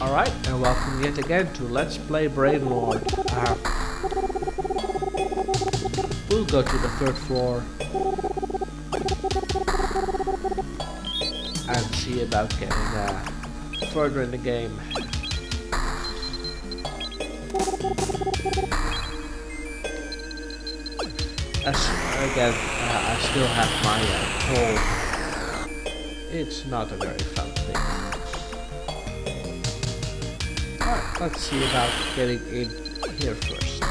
Alright, and welcome yet again to Let's Play Brainlord. Uh, we'll go to the third floor and see about getting uh, further in the game. As, again, uh, I still have my uh. It's not a very fun thing. Let's see about getting in here first.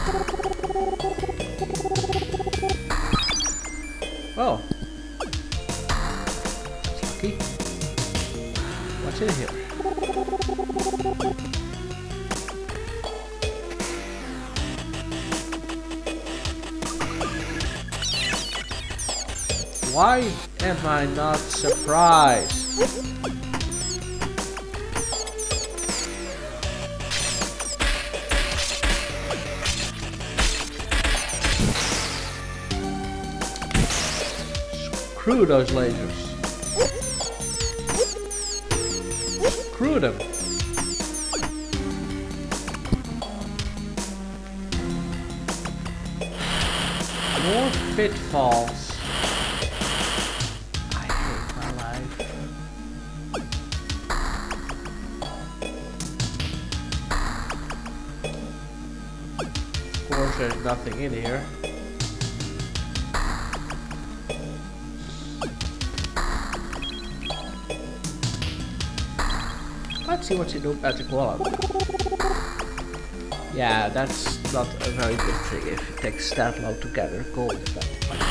Oh. That's lucky. What's in here? Why am I not surprised? Screw those lasers. Screw them. More pitfalls. I hate my life. Of course, there's nothing in here. Let's see do in the wallet. Yeah, that's not a very good thing if it takes that long to gather gold. But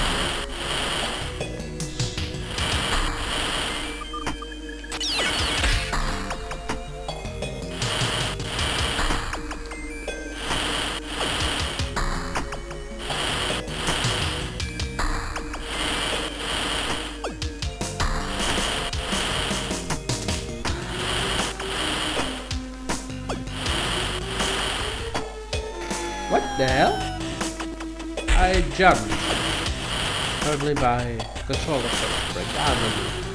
What the hell? I jumped. Probably by controller sort break down Alright,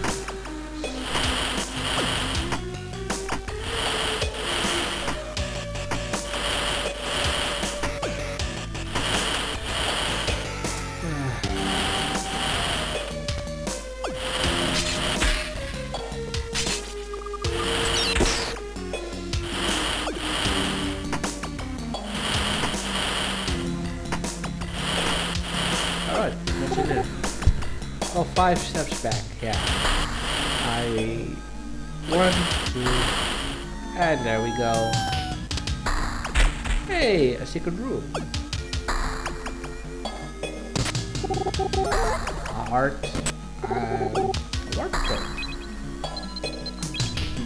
five steps back, yeah. I... One, two... And there we go. Hey, a secret room. A heart. And a.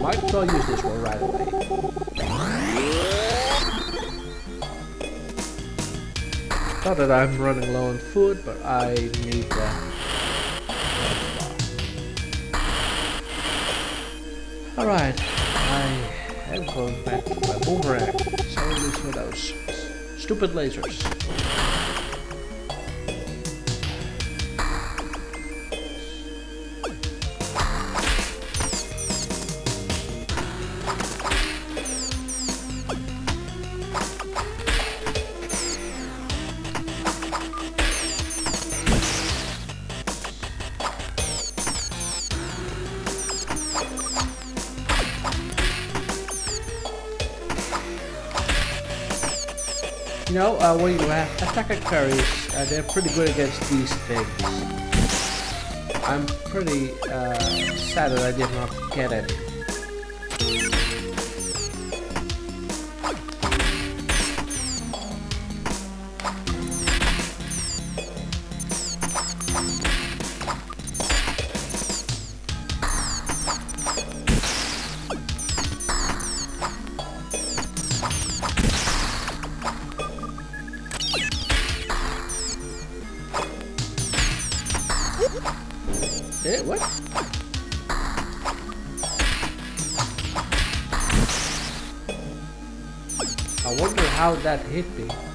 Might as well use this one right away. Not that I'm running low on food, but I need that. Alright, I am going back to my boomerang. So at for those stupid lasers. You know, uh, when you have attack carries, uh, they're pretty good against these things. I'm pretty uh, sad that I did not get any. Eh, what? I wonder how that hit me.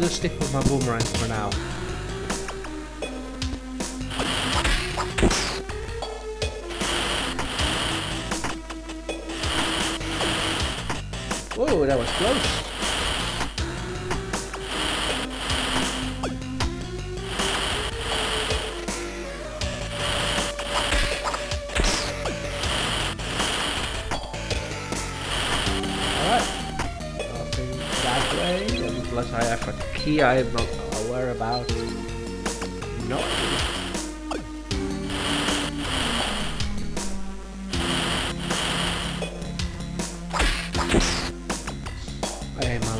Just stick with my boomerang for now. Whoa, that was close. unless I a key I'm not aware about. No. I hate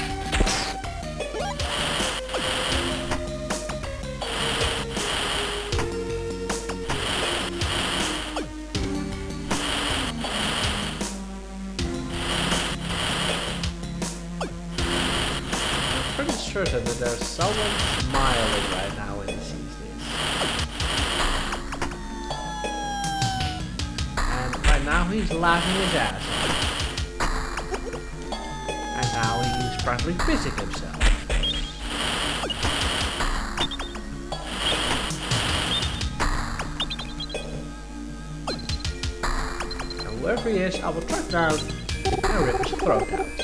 there's someone smiling right now when he sees this. And right now he's laughing his ass off. And now he's practically pissing himself. And wherever he is, I will track down and rip his throat out.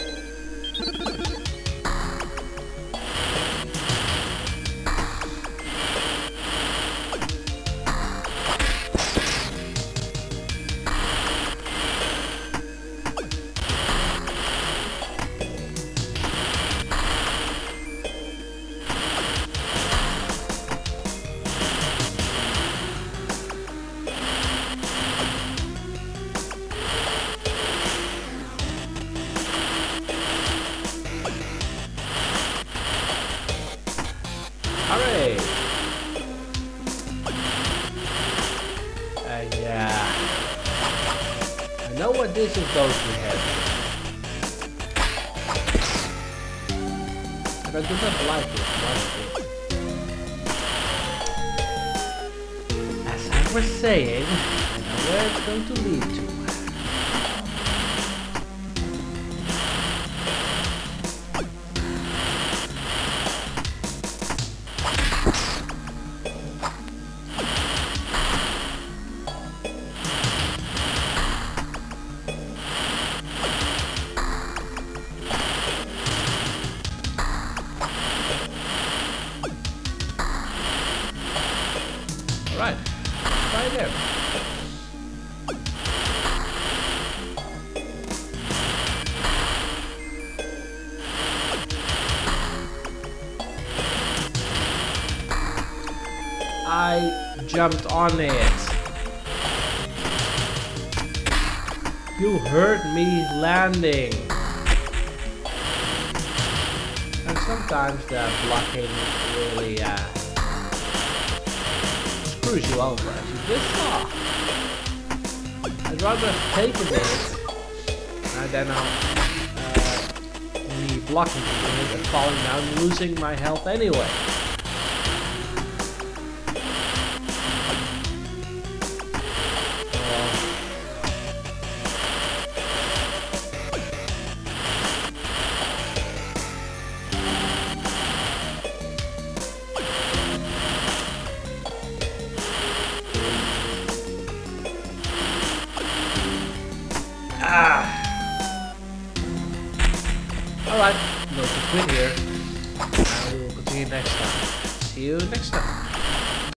Saying, I know what this is going to have. But I do not like part. As I was saying, where it's going to lead to. Jumped on it. You heard me landing. And sometimes the blocking really uh, screws you over you just saw. I'd rather take it and then I'll uh, me blocking it and falling down losing my health anyway.